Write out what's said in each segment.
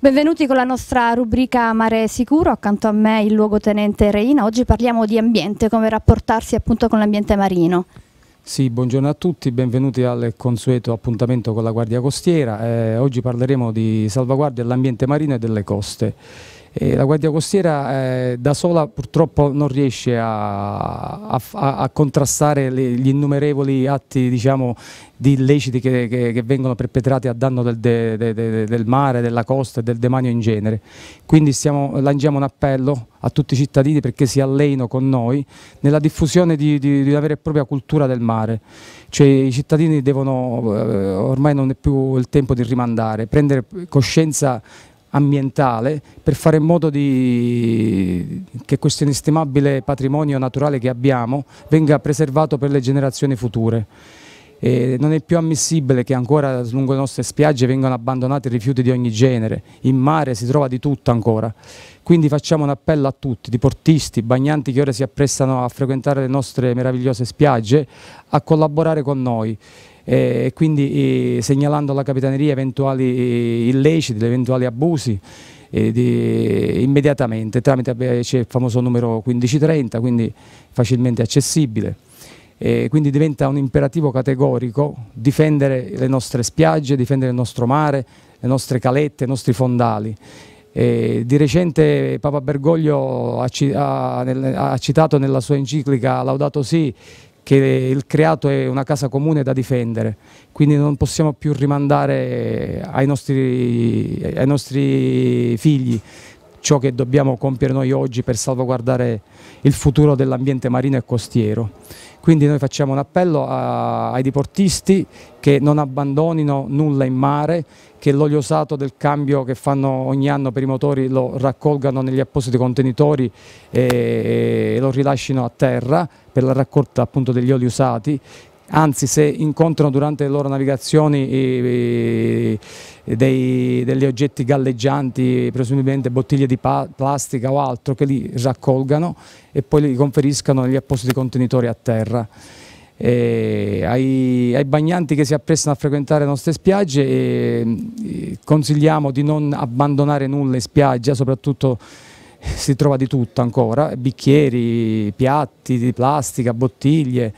Benvenuti con la nostra rubrica Mare Sicuro, accanto a me il luogotenente Reina. Oggi parliamo di ambiente, come rapportarsi appunto con l'ambiente marino. Sì, buongiorno a tutti, benvenuti al consueto appuntamento con la Guardia Costiera. Eh, oggi parleremo di salvaguardia dell'ambiente marino e delle coste. E la Guardia Costiera eh, da sola purtroppo non riesce a, a, a contrastare le, gli innumerevoli atti diciamo, di illeciti che, che, che, vengono perpetrati a danno del, de, de, de, del, mare, della costa e del demanio in genere. Quindi stiamo, lanciamo un appello a tutti i cittadini perché si alleino con noi nella diffusione di, di, di una vera e propria cultura del mare. Cioè, I cittadini devono, eh, ormai non è più il tempo di rimandare, prendere coscienza ambientale per fare in modo di, che questo inestimabile patrimonio naturale che abbiamo venga preservato per le generazioni future. E non è più ammissibile che ancora lungo le nostre spiagge vengano abbandonati rifiuti di ogni genere, in mare si trova di tutto ancora. Quindi facciamo un appello a tutti, di portisti, bagnanti che ora si apprestano a frequentare le nostre meravigliose spiagge, a collaborare con noi e quindi eh, segnalando alla Capitaneria eventuali eh, illeciti, eventuali abusi eh, di, immediatamente tramite il famoso numero 1530 quindi facilmente accessibile e quindi diventa un imperativo categorico difendere le nostre spiagge, difendere il nostro mare, le nostre calette, i nostri fondali. E di recente Papa Bergoglio ha, ha, ha, citato nella sua enciclica Laudato Si che il creato è una casa comune da difendere, quindi non possiamo più rimandare ai nostri, ai nostri figli ciò che dobbiamo compiere noi oggi per salvaguardare il futuro dell'ambiente marino e costiero. Quindi noi facciamo un appello a, ai diportisti che non abbandonino nulla in mare, che l'olio usato del cambio che fanno ogni anno per i motori lo raccolgano negli appositi contenitori e, e lo rilascino a terra per la raccolta appunto degli oli usati anzi se incontrano durante le loro navigazioni dei, degli oggetti galleggianti, presumibilmente bottiglie di plastica o altro, che li raccolgano e poi li conferiscano negli appositi contenitori a terra. Ai, ai, bagnanti che si apprestano a frequentare le nostre spiagge eh, consigliamo di non abbandonare nulla in spiaggia, soprattutto si trova di tutto ancora, bicchieri, piatti di plastica, bottiglie,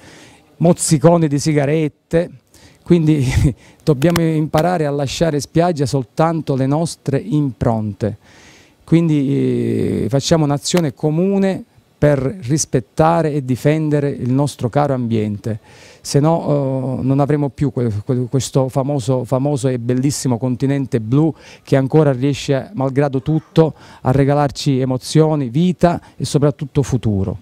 mozziconi di sigarette, quindi dobbiamo imparare a lasciare spiaggia soltanto le nostre impronte. Quindi eh, facciamo un'azione comune per rispettare e difendere il nostro caro ambiente, se no eh, non avremo più que questo famoso, famoso, e bellissimo continente blu che ancora riesce, malgrado tutto, a regalarci emozioni, vita e soprattutto futuro.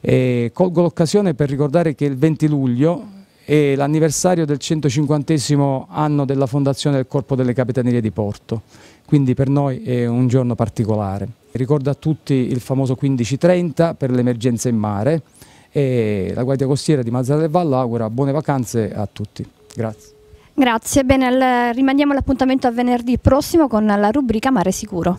E colgo l'occasione per ricordare che il 20 luglio è l'anniversario del 150 anno della fondazione del Corpo delle Capitanerie di Porto, quindi per noi è un giorno particolare. Ricordo a tutti il famoso 1530 per l'emergenza in mare e la Guardia Costiera di Mazzara del Vallo augura buone vacanze a tutti. Grazie. Grazie, bene, rimandiamo l'appuntamento a venerdì prossimo con la rubrica Mare Sicuro.